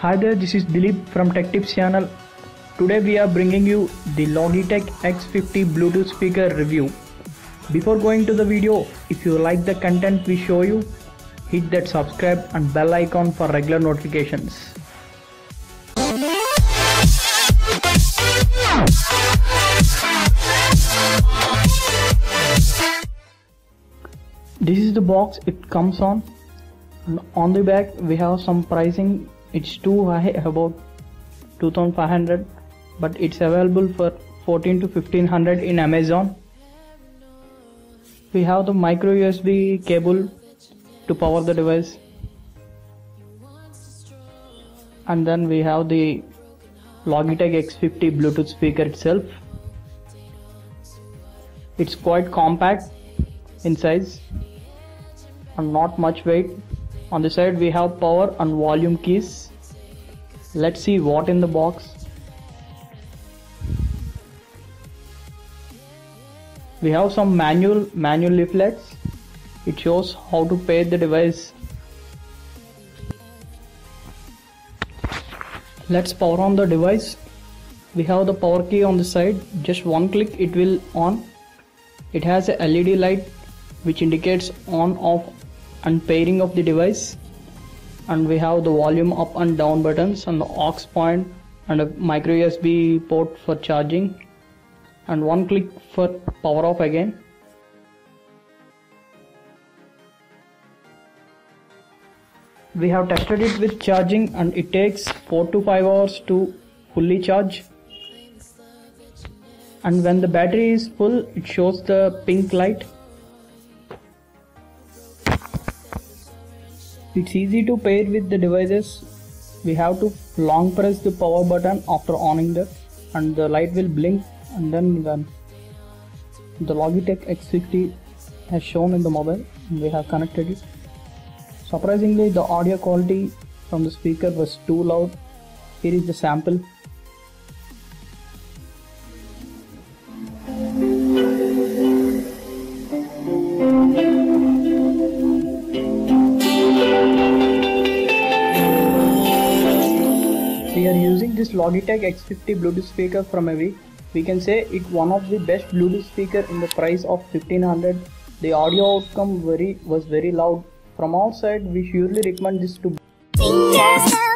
Hi there, this is Dilip from Tech Tips channel. Today we are bringing you the Logitech X50 Bluetooth speaker review. Before going to the video, if you like the content we show you, hit that subscribe and bell icon for regular notifications. This is the box it comes on. On the back we have some pricing. It's too high about 2500 but it's available for 14 to 1500 in Amazon. We have the micro USB cable to power the device. And then we have the Logitech X50 Bluetooth speaker itself. It's quite compact in size and not much weight. On the side we have power and volume keys. Let's see what in the box. We have some manual manual leaflets. It shows how to pair the device. Let's power on the device. We have the power key on the side. Just one click it will on. It has a led light which indicates on off and pairing of the device. And we have the volume up and down buttons and the aux point and a micro USB port for charging. And one click for power off again. We have tested it with charging and it takes 4 to 5 hours to fully charge. And when the battery is full it shows the pink light It's easy to pair with the devices. We have to long press the power button after owning the and the light will blink and then the, Logitech X50 has shown in the mobile we have connected it. Surprisingly the audio quality from the speaker was too loud. Here is the sample. we are using this Logitech X50 Bluetooth speaker from Avik. We can say it one of the best Bluetooth speaker in the price of 1500. The audio outcome very was very loud. From our side, we surely recommend this to. Fingers